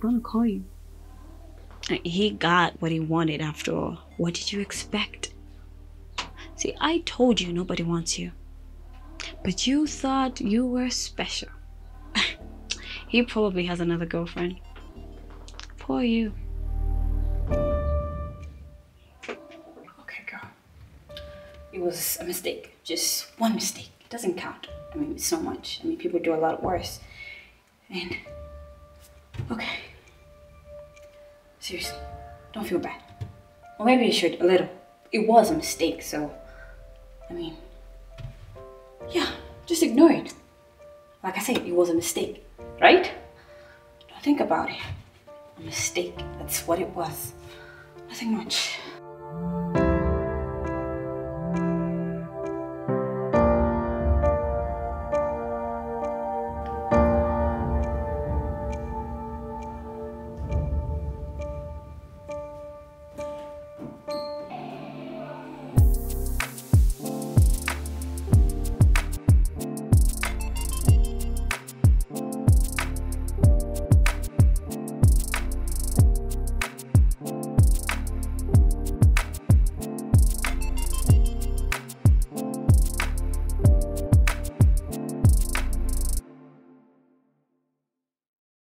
gonna call you. He got what he wanted after all. What did you expect? See, I told you nobody wants you. But you thought you were special. he probably has another girlfriend. Poor you. Okay, girl. It was a mistake. Just one mistake. It doesn't count. I mean, so much. I mean, people do a lot worse. And, okay. Seriously, don't feel bad. Or maybe you should, a little. It was a mistake, so, I mean, yeah, just ignore it. Like I said, it was a mistake, right? Don't think about it. A mistake, that's what it was. Nothing much.